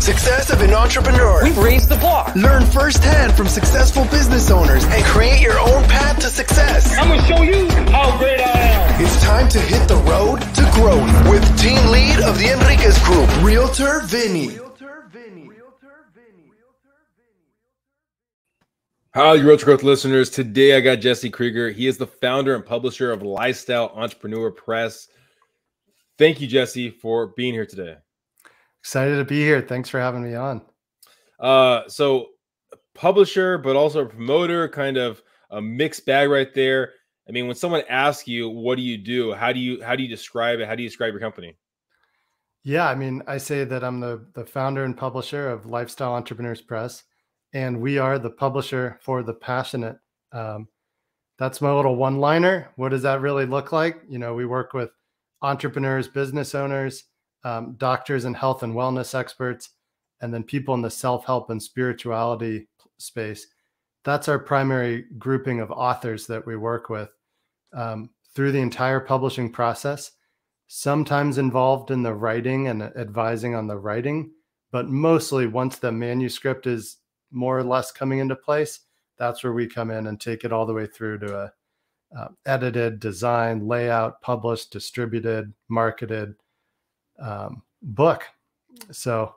Success of an entrepreneur. We've raised the bar. Learn firsthand from successful business owners and create your own path to success. I'm going to show you how great I am. It's time to hit the road to growth with team lead of the Enriquez Group, Realtor Vinny. Hi, you Road to Growth listeners. Today I got Jesse Krieger. He is the founder and publisher of Lifestyle Entrepreneur Press. Thank you, Jesse, for being here today. Excited to be here. Thanks for having me on. Uh, so publisher, but also a promoter, kind of a mixed bag right there. I mean, when someone asks you, what do you do? How do you how do you describe it? How do you describe your company? Yeah, I mean, I say that I'm the the founder and publisher of Lifestyle Entrepreneurs Press and we are the publisher for the passionate. Um, that's my little one liner. What does that really look like? You know, we work with entrepreneurs, business owners, um, doctors, and health and wellness experts, and then people in the self help and spirituality space. That's our primary grouping of authors that we work with um, through the entire publishing process, sometimes involved in the writing and advising on the writing, but mostly once the manuscript is more or less coming into place, that's where we come in and take it all the way through to a uh, edited, designed, layout, published, distributed, marketed um, book. So,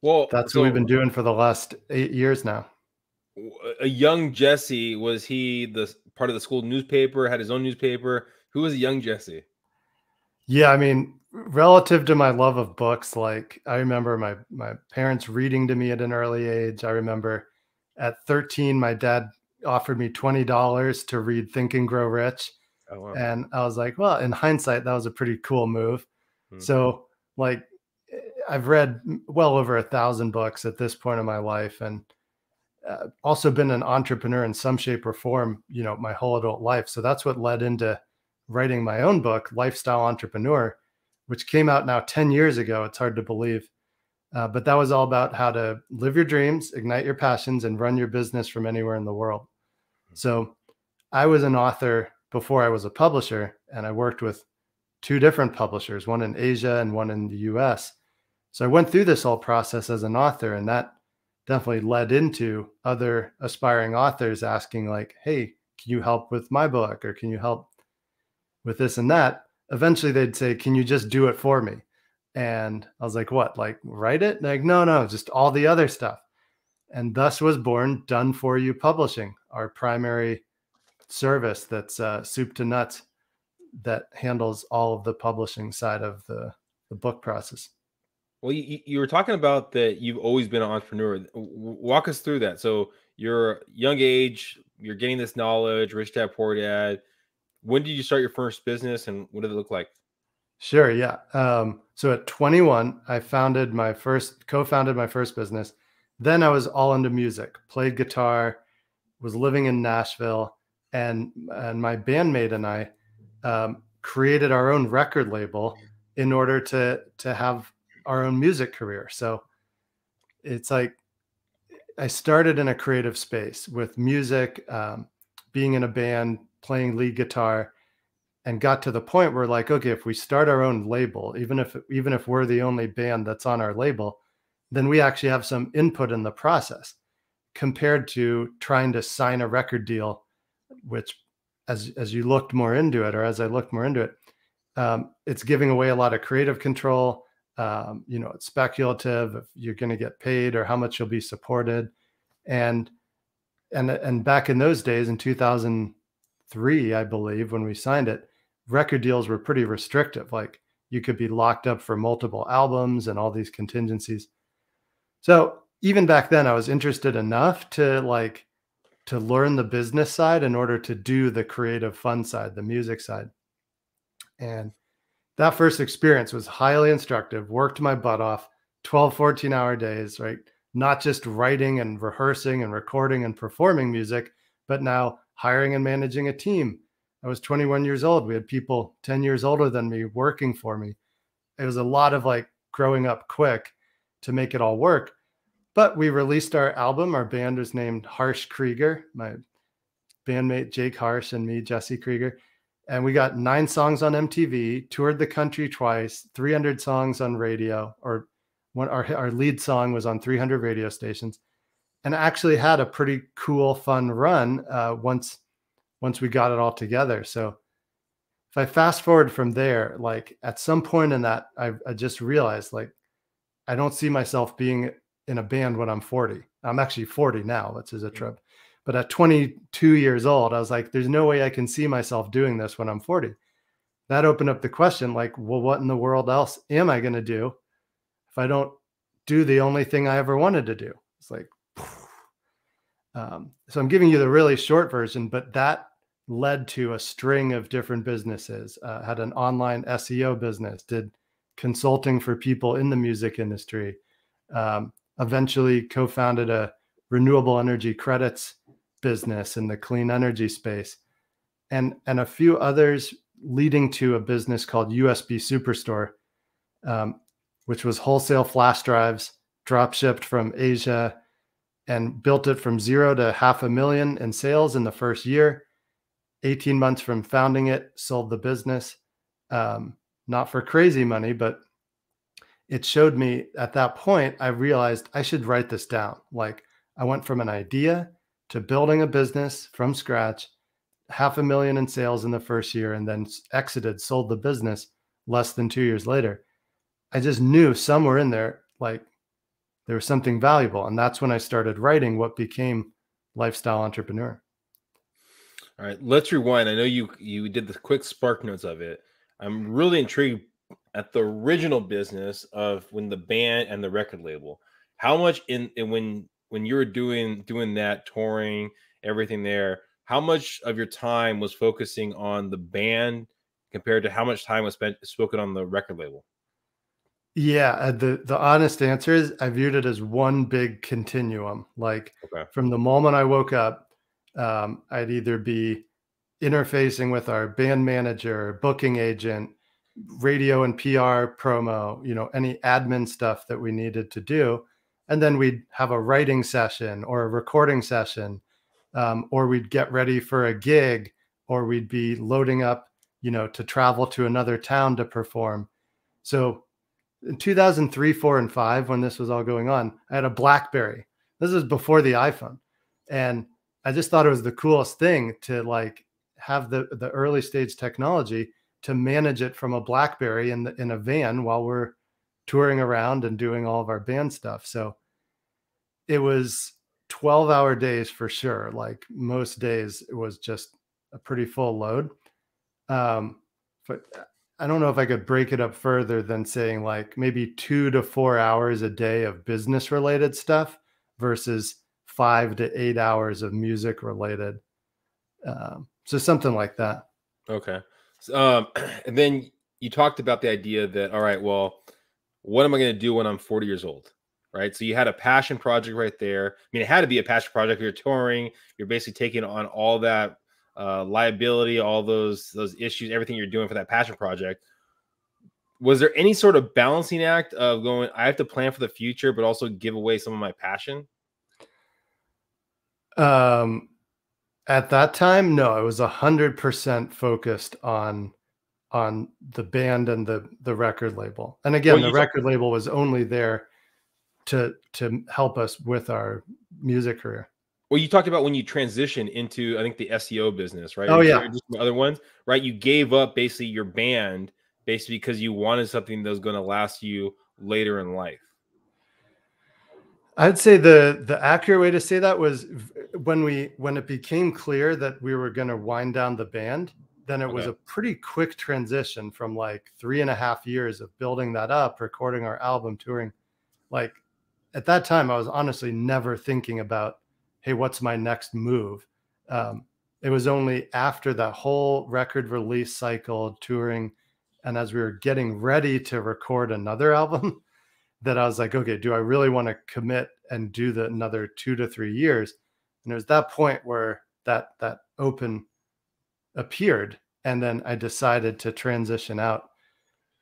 well, that's so what we've been doing for the last eight years now. A young Jesse was he the part of the school newspaper? Had his own newspaper? Who was a young Jesse? Yeah, I mean, relative to my love of books, like I remember my my parents reading to me at an early age. I remember at 13, my dad offered me $20 to read Think and Grow Rich. Oh, wow. And I was like, well, in hindsight, that was a pretty cool move. Mm-hmm. So, like, I've read well over a thousand books at this point in my life and uh, also been an entrepreneur in some shape or form, you know, my whole adult life. So that's what led into writing my own book, Lifestyle Entrepreneur, which came out now 10 years ago. It's hard to believe. Uh, but that was all about how to live your dreams, ignite your passions, and run your business from anywhere in the world. So I was an author before I was a publisher, and I worked with two different publishers, one in Asia and one in the US. So I went through this whole process as an author, and that definitely led into other aspiring authors asking, like, hey, can you help with my book or can you help with this and that? eventually they'd say, Can you just do it for me? And I was like, What? Like, write it? like, no, no, just all the other stuff. And thus was born Done For You Publishing, our primary service that's uh, soup to nuts that handles all of the publishing side of the, the book process. Well, you, you were talking about that you've always been an entrepreneur. Walk us through that. So, you're young age, you're getting this knowledge, rich dad, poor dad when did you start your first business and what did it look like? Sure. Yeah. Um, so at 21, I founded my first, co founded my first business. Then I was all into music, played guitar, was living in Nashville, and, and my bandmate and I um, created our own record label in order to, to have our own music career. So it's like I started in a creative space with music, um, being in a band, playing lead guitar and got to the point where like okay if we start our own label even if even if we're the only band that's on our label then we actually have some input in the process compared to trying to sign a record deal which as as you looked more into it or as i looked more into it um, it's giving away a lot of creative control um, you know it's speculative if you're going to get paid or how much you'll be supported and and and back in those days in 2003, I believe, when we signed it, record deals were pretty restrictive. Like you could be locked up for multiple albums and all these contingencies. So even back then, I was interested enough to like to learn the business side in order to do the creative fun side, the music side. And that first experience was highly instructive, worked my butt off 12, 14 hour days, right? Not just writing and rehearsing and recording and performing music, but now hiring and managing a team. I was 21 years old. We had people 10 years older than me working for me. It was a lot of like growing up quick to make it all work. But we released our album. Our band was named Harsh Krieger, my bandmate Jake Harsh and me, Jesse Krieger. And we got nine songs on MTV, toured the country twice, 300 songs on radio, or our our lead song was on 300 radio stations, and actually had a pretty cool, fun run uh, once once we got it all together. So if I fast forward from there, like at some point in that, I, I just realized like I don't see myself being in a band when I'm 40. I'm actually 40 now. That's as a trip. But at 22 years old, I was like, there's no way I can see myself doing this when I'm 40. That opened up the question like, well, what in the world else am I going to do if I don't do the only thing I ever wanted to do? It's like, um, so I'm giving you the really short version, but that led to a string of different businesses. Uh, had an online SEO business, did consulting for people in the music industry. Um, eventually, co-founded a renewable energy credits business in the clean energy space, and and a few others leading to a business called USB Superstore, um, which was wholesale flash drives drop shipped from Asia and built it from zero to half a million in sales in the first year. 18 months from founding it, sold the business, um, not for crazy money, but it showed me at that point, I realized I should write this down. Like I went from an idea to building a business from scratch, half a million in sales in the first year, and then exited, sold the business less than two years later. I just knew somewhere in there, like there was something valuable. And that's when I started writing what became Lifestyle Entrepreneur. All right, let's rewind. I know you you did the quick spark notes of it. I'm really intrigued at the original business of when the band and the record label. How much in, in when when you were doing doing that touring, everything there, how much of your time was focusing on the band compared to how much time was spent spoken on the record label? Yeah, uh, the the honest answer is I viewed it as one big continuum. Like okay. from the moment I woke up um, I'd either be interfacing with our band manager, booking agent, radio and PR promo, you know, any admin stuff that we needed to do. And then we'd have a writing session or a recording session, um, or we'd get ready for a gig, or we'd be loading up, you know, to travel to another town to perform. So in 2003, four, and five, when this was all going on, I had a Blackberry. This is before the iPhone. And I just thought it was the coolest thing to like have the the early stage technology to manage it from a BlackBerry in the, in a van while we're touring around and doing all of our band stuff. So it was 12 hour days for sure. Like most days, it was just a pretty full load. Um, but I don't know if I could break it up further than saying like maybe two to four hours a day of business related stuff versus five to eight hours of music related. Um, so something like that. Okay. Um, and then you talked about the idea that, all right, well, what am I going to do when I'm 40 years old? Right. So you had a passion project right there. I mean, it had to be a passion project. You're touring, you're basically taking on all that uh, liability, all those those issues, everything you're doing for that passion project. Was there any sort of balancing act of going, I have to plan for the future, but also give away some of my passion? Um, at that time, no, it was a hundred percent focused on on the band and the the record label. And again, well, the record label was only there to to help us with our music career. Well, you talked about when you transitioned into, I think, the SEO business, right? Oh yeah, other ones, right? You gave up basically your band, basically because you wanted something that was going to last you later in life. I'd say the the accurate way to say that was when we when it became clear that we were going to wind down the band. Then it okay. was a pretty quick transition from like three and a half years of building that up, recording our album, touring. Like at that time, I was honestly never thinking about, hey, what's my next move? Um, it was only after that whole record release cycle, touring, and as we were getting ready to record another album that I was like, okay, do I really want to commit and do the another two to three years? And it was that point where that that open appeared, and then I decided to transition out.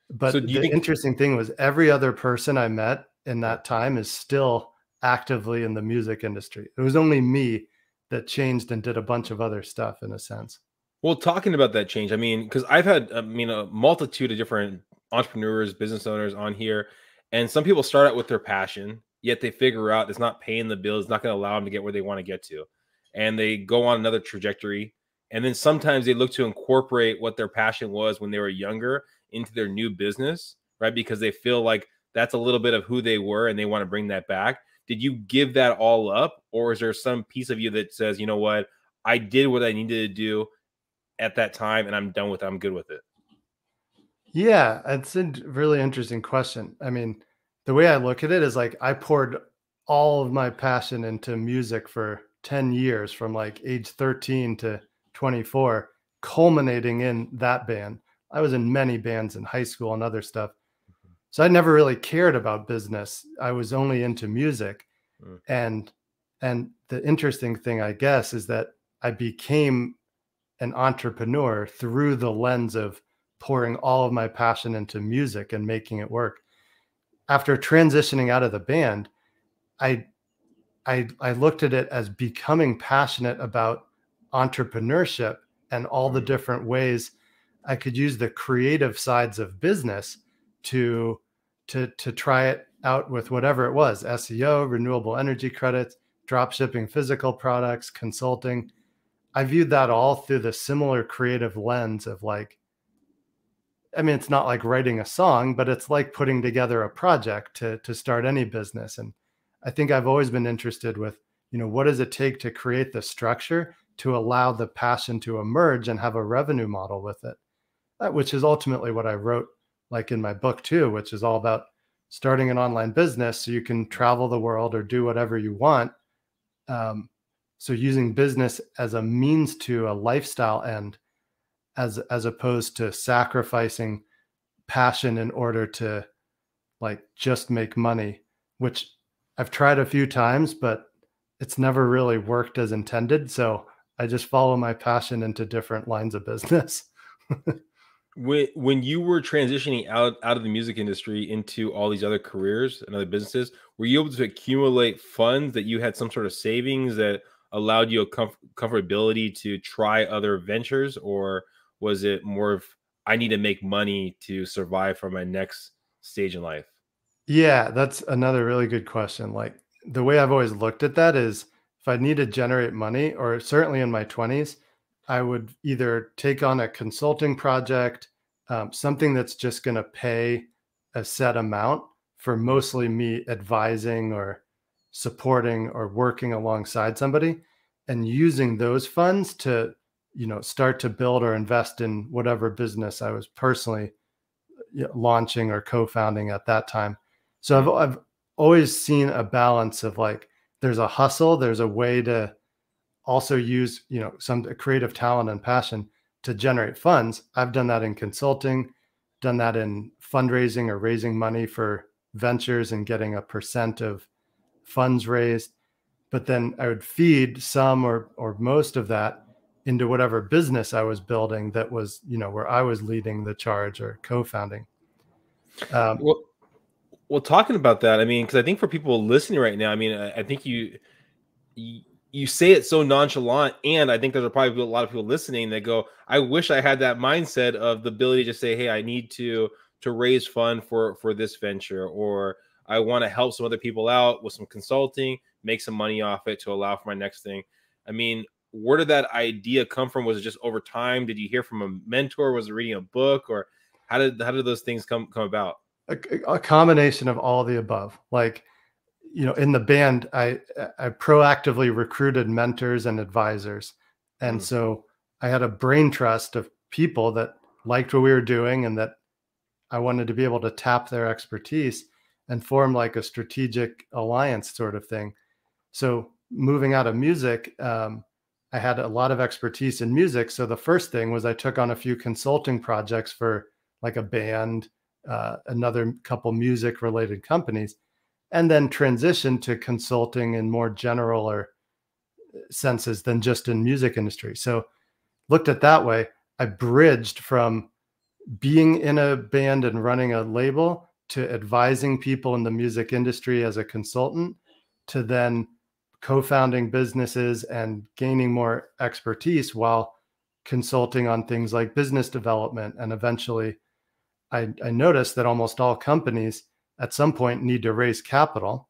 But so the think- interesting thing was every other person I met in that time is still actively in the music industry. It was only me that changed and did a bunch of other stuff in a sense. Well, talking about that change, I mean, because I've had, I mean, a multitude of different entrepreneurs, business owners on here, And some people start out with their passion, yet they figure out it's not paying the bills, not going to allow them to get where they want to get to. And they go on another trajectory. And then sometimes they look to incorporate what their passion was when they were younger into their new business, right? Because they feel like that's a little bit of who they were and they want to bring that back. Did you give that all up? Or is there some piece of you that says, you know what, I did what I needed to do at that time and I'm done with it. I'm good with it. Yeah, it's a really interesting question. I mean, the way I look at it is like I poured all of my passion into music for 10 years from like age 13 to 24, culminating in that band. I was in many bands in high school and other stuff. Mm-hmm. So I never really cared about business. I was only into music. Mm. And and the interesting thing I guess is that I became an entrepreneur through the lens of pouring all of my passion into music and making it work. After transitioning out of the band, I I I looked at it as becoming passionate about entrepreneurship and all the mm. different ways I could use the creative sides of business to to to try it out with whatever it was, SEO, renewable energy credits, drop shipping physical products, consulting I viewed that all through the similar creative lens of like, I mean, it's not like writing a song, but it's like putting together a project to to start any business. And I think I've always been interested with, you know, what does it take to create the structure to allow the passion to emerge and have a revenue model with it, that, which is ultimately what I wrote, like in my book too, which is all about starting an online business so you can travel the world or do whatever you want um, so using business as a means to a lifestyle end as as opposed to sacrificing passion in order to like just make money which i've tried a few times but it's never really worked as intended. So i just follow my passion into different lines of business. When when you were transitioning out out of the music industry into all these other careers and other businesses were you able to accumulate funds that you had some sort of savings that allowed you a comf- comfortability to try other ventures, or was it more of I need to make money to survive for my next stage in life? Yeah, that's another really good question. Like the way I've always looked at that is if I need to generate money, or certainly in my 20s, I would either take on a consulting project, um, something that's just going to pay a set amount for mostly me advising or supporting or working alongside somebody and using those funds to you know start to build or invest in whatever business i was personally launching or co-founding at that time. So I've, I've always seen a balance of like there's a hustle there's a way to also use you know some creative talent and passion to generate funds. I've done that in consulting done that in fundraising or raising money for ventures and getting a percent of funds raised, but then I would feed some or or most of that into whatever business I was building that was, you know, where I was leading the charge or co-founding. Um, well, well, talking about that, I mean, because I think for people listening right now, I mean, I, I think you, you you say it so nonchalant, and I think there's probably a lot of people listening that go, "I wish I had that mindset of the ability to say, hey, I need to to raise fund for for this venture, or I want to help some other people out with some consulting, make some money off it to allow for my next thing. I mean, where did that idea come from? Was it just over time? Did you hear from a mentor? Was it reading a book, or how did how did those things come come about? A, a combination of all the above. Like, you know, in the band, I I proactively recruited mentors and advisors, and mm-hmm. so I had a brain trust of people that liked what we were doing and that I wanted to be able to tap their expertise and form like a strategic alliance sort of thing. So moving out of music, um, I had a lot of expertise in music. So the first thing was I took on a few consulting projects for like a band, uh, another couple music related companies, and then transitioned to consulting in more general or uh, senses than just in music industry. So looked at that way, I bridged from being in a band and running a label to advising people in the music industry as a consultant to then co-founding businesses and gaining more expertise while consulting on things like business development and eventually I, I noticed that almost all companies at some point need to raise capital.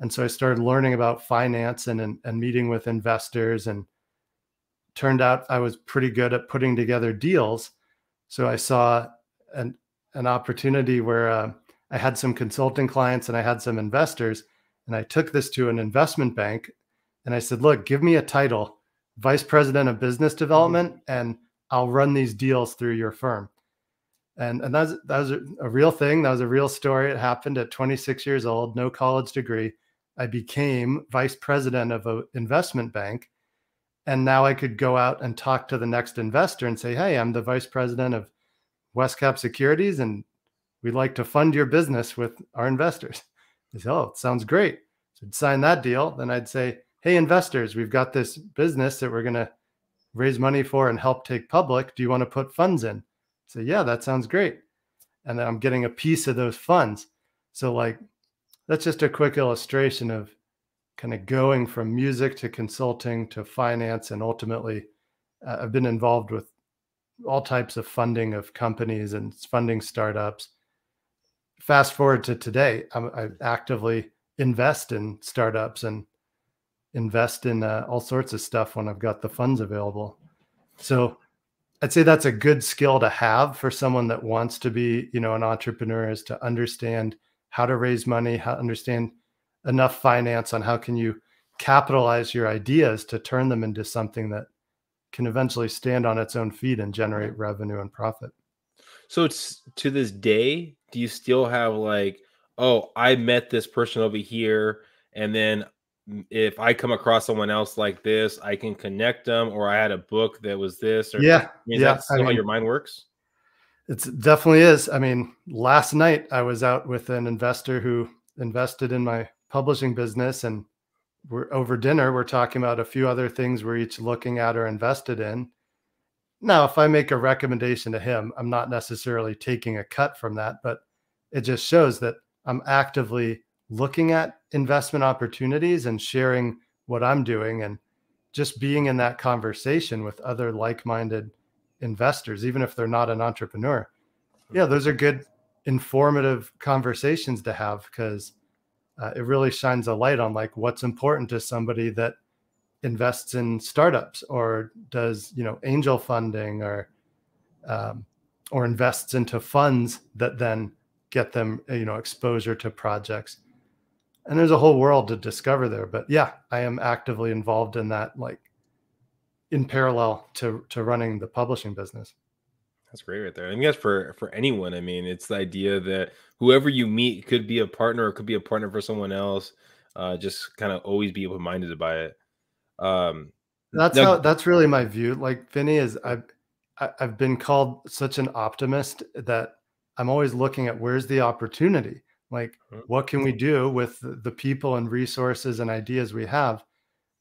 And so I started learning about finance and, and, and meeting with investors and turned out I was pretty good at putting together deals. So I saw an, an opportunity where uh, I had some consulting clients and I had some investors. And I took this to an investment bank and I said, look, give me a title, Vice President of Business mm-hmm. Development, and I'll run these deals through your firm. And, and that was, that was a real thing. That was a real story. It happened at 26 years old, no college degree. I became vice president of an investment bank. And now I could go out and talk to the next investor and say, Hey, I'm the vice president of Westcap Securities, and we'd like to fund your business with our investors. They say, Oh, it sounds great. So I'd sign that deal. Then I'd say, Hey, investors, we've got this business that we're going to raise money for and help take public. Do you want to put funds in? Say, Yeah, that sounds great. And then I'm getting a piece of those funds. So, like, that's just a quick illustration of kind of going from music to consulting to finance and ultimately uh, i've been involved with all types of funding of companies and funding startups fast forward to today I'm, i actively invest in startups and invest in uh, all sorts of stuff when i've got the funds available so i'd say that's a good skill to have for someone that wants to be you know an entrepreneur is to understand how to raise money how understand enough finance on how can you capitalize your ideas to turn them into something that can eventually stand on its own feet and generate revenue and profit. So it's to this day, do you still have like, oh, I met this person over here, and then mm, if I come across someone else like this, I can connect them, or I had a book that was this, or yeah, I mean, yeah. That's I mean, how your mind works. It definitely is. I mean, last night I was out with an investor who invested in my publishing business and we're over dinner we're talking about a few other things we're each looking at or invested in now if i make a recommendation to him i'm not necessarily taking a cut from that but it just shows that i'm actively looking at investment opportunities and sharing what i'm doing and just being in that conversation with other like-minded investors even if they're not an entrepreneur. Yeah those are good informative conversations to have because uh, it really shines a light on like what's important to somebody that invests in startups or does you know angel funding or um, or invests into funds that then get them you know exposure to projects and there's a whole world to discover there but yeah i am actively involved in that like in parallel to to running the publishing business that's great right there. I guess for for anyone, I mean, it's the idea that whoever you meet could be a partner or could be a partner for someone else. Uh, just kind of always be open minded about it. Um, that's how that's really my view. Like Vinny is, I've I've been called such an optimist that I'm always looking at where's the opportunity. Like, mm-hmm. what can we do with the people and resources and ideas we have?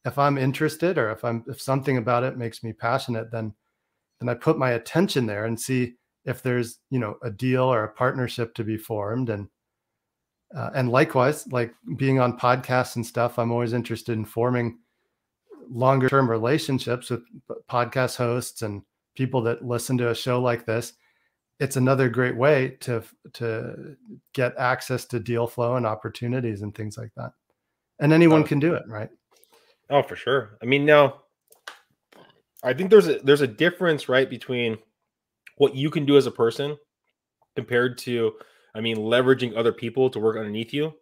If I'm interested, or if I'm if something about it makes me passionate, then and I put my attention there and see if there's you know a deal or a partnership to be formed and uh, and likewise like being on podcasts and stuff i'm always interested in forming longer term relationships with podcast hosts and people that listen to a show like this it's another great way to to get access to deal flow and opportunities and things like that and anyone oh. can do it right oh for sure i mean now I think there's a there's a difference, right, between what you can do as a person compared to, I mean, leveraging other people to work underneath you.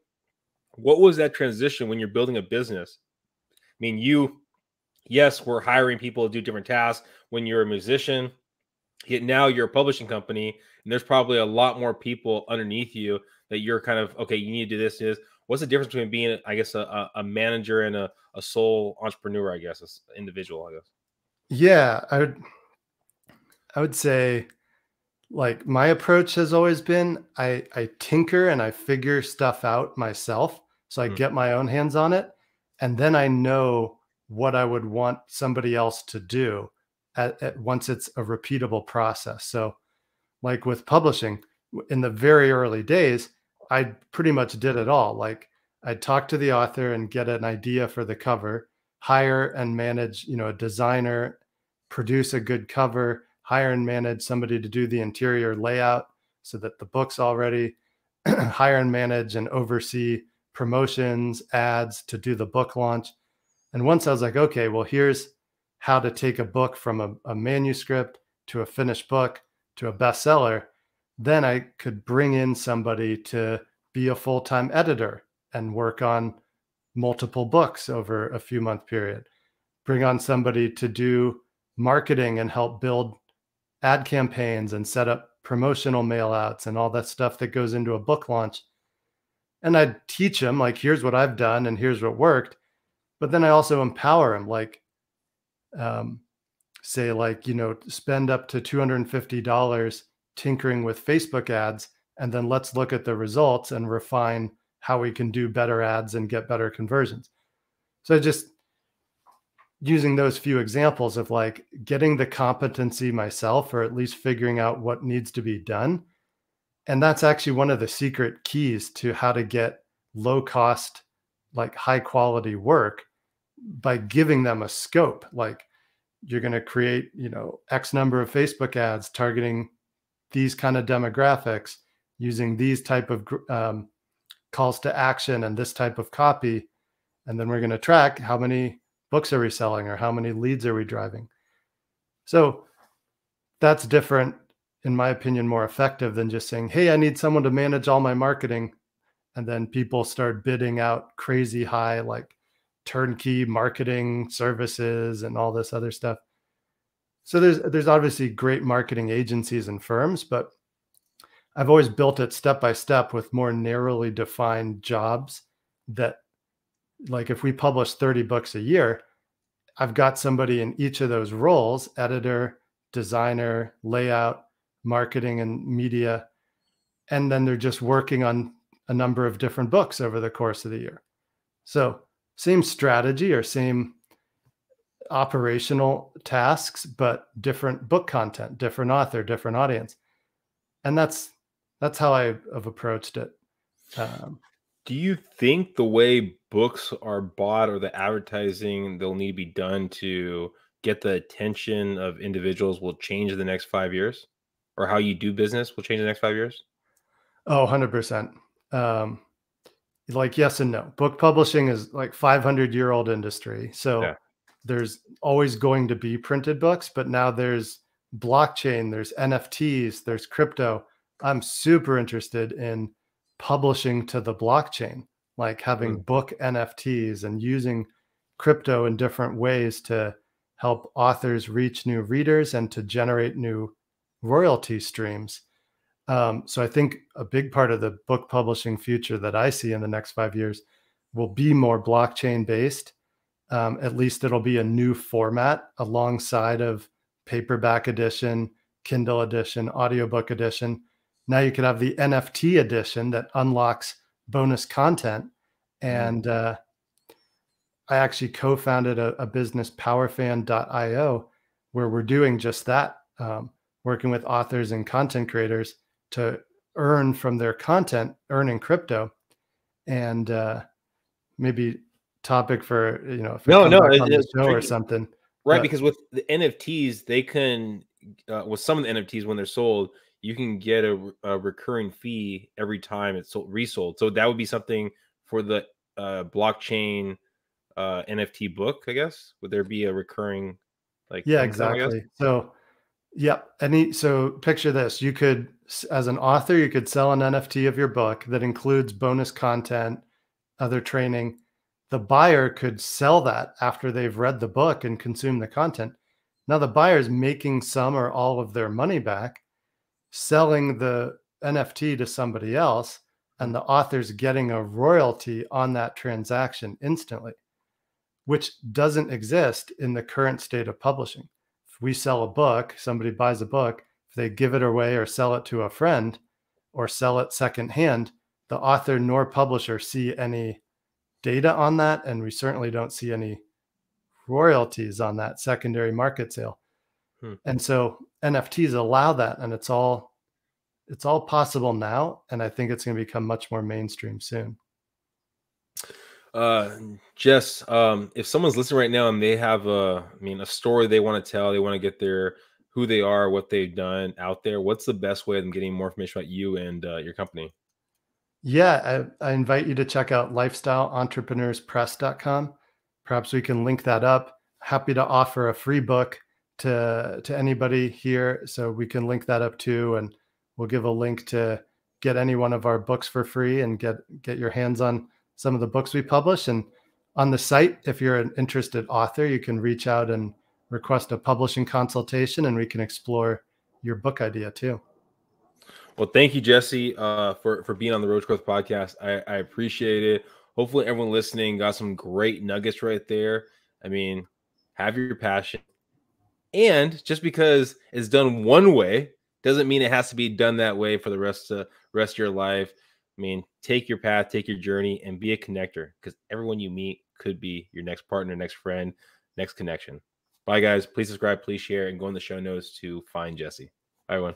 What was that transition when you're building a business? I mean, you, yes, we're hiring people to do different tasks when you're a musician, yet now you're a publishing company, and there's probably a lot more people underneath you that you're kind of okay. You need to do this. Is what's the difference between being, I guess, a, a manager and a, a sole entrepreneur? I guess, as individual. I guess. Yeah, I would I would say like my approach has always been I I tinker and I figure stuff out myself. So I mm. get my own hands on it and then I know what I would want somebody else to do at, at once it's a repeatable process. So like with publishing in the very early days, I pretty much did it all. Like I'd talk to the author and get an idea for the cover, hire and manage, you know, a designer produce a good cover, hire and manage somebody to do the interior layout so that the book's all ready, hire and manage and oversee promotions, ads to do the book launch. And once I was like, okay, well, here's how to take a book from a, a manuscript to a finished book to a bestseller, then I could bring in somebody to be a full time editor and work on multiple books over a few month period. Bring on somebody to do marketing and help build ad campaigns and set up promotional mailouts and all that stuff that goes into a book launch. And I'd teach them, like, here's what I've done and here's what worked. But then I also empower them, like, um, say, like, you know, spend up to $250 tinkering with Facebook ads. And then let's look at the results and refine how we can do better ads and get better conversions. So just using those few examples of like getting the competency myself or at least figuring out what needs to be done. And that's actually one of the secret keys to how to get low cost, like high quality work by giving them a scope. Like you're going to create, you know, X number of Facebook ads targeting these kind of demographics using these type of um, calls to action and this type of copy. And then we're going to track how many books are we selling or how many leads are we driving. So that's different, in my opinion, more effective than just saying, hey, I need someone to manage all my marketing. And then people start bidding out crazy high, like turnkey marketing services and all this other stuff. So there's there's obviously great marketing agencies and firms, but I've always built it step by step with more narrowly defined jobs that like if we publish 30 books a year, I've got somebody in each of those roles, editor, designer, layout, marketing and media, and then they're just working on a number of different books over the course of the year. So, same strategy or same operational tasks but different book content, different author, different audience. And that's that's how I have approached it. Um, Do you think the way books are bought or the advertising they'll need to be done to get the attention of individuals will change in the next five years, or how you do business will change in the next five years? Oh, 100%. Um, like yes and no. Book publishing is like 500 year old industry. So yeah. there's always going to be printed books, but now there's blockchain, there's NFTs, there's crypto. I'm super interested in publishing to the blockchain, like having mm. book NFTs and using crypto in different ways to help authors reach new readers and to generate new royalty streams. Um, so I think a big part of the book publishing future that I see in the next five years will be more blockchain based. Um, at least it'll be a new format alongside of paperback edition, Kindle edition, audiobook edition, now you could have the NFT edition that unlocks bonus content. Mm-hmm. And uh, I actually co founded a, a, business, powerfan.io, where we're doing just that, um, working with authors and content creators to earn from their content, earning crypto. And uh, maybe topic for, you know, no, no, on the show or something. Right. But, because with the NFTs, they can, uh, with some of the NFTs, when they're sold, you can get a, a recurring fee every time it's sold, resold. So that would be something for the uh, blockchain uh, NFT book, I guess. Would there be a recurring like? Yeah, exactly. So, yeah, any so picture this: you could, as an author, you could sell an NFT of your book that includes bonus content, other training. The buyer could sell that after they've read the book and consume the content. Now the buyer is making some or all of their money back selling the NFT to somebody else and the author's getting a royalty on that transaction instantly, which doesn't exist in the current state of publishing. If we sell a book, somebody buys a book, if they give it away or sell it to a friend or sell it secondhand, the author nor publisher see any data on that. And we certainly don't see any royalties on that secondary market sale. Hmm. And so NFTs allow that, and it's all it's all possible now, and I think it's going to become much more mainstream soon. Uh, Jess, um, if someone's listening right now and they have a, I mean, a story they want to tell, they want to get their who they are, what they've done out there. What's the best way of them getting more information about you and uh, your company? Yeah, I, I invite you to check out lifestyleentrepreneurspress.com. Perhaps we can link that up. Happy to offer a free book to to anybody here, so we can link that up too, and we'll give a link to get any one of our books for free and get get your hands on some of the books we publish. And on the site, if you're an interested author, you can reach out and request a publishing consultation, and we can explore your book idea too. Well, thank you, Jesse, uh, for for being on the Road Growth podcast. I, I appreciate it. Hopefully, everyone listening got some great nuggets right there. I mean, have your passion, and just because it's done one way doesn't mean it has to be done that way for the rest of rest of your life. I mean, take your path, take your journey, and be a connector because everyone you meet could be your next partner, next friend, next connection. Bye, guys. Please subscribe, please share, and go in the show notes to find Jesse. Bye, everyone.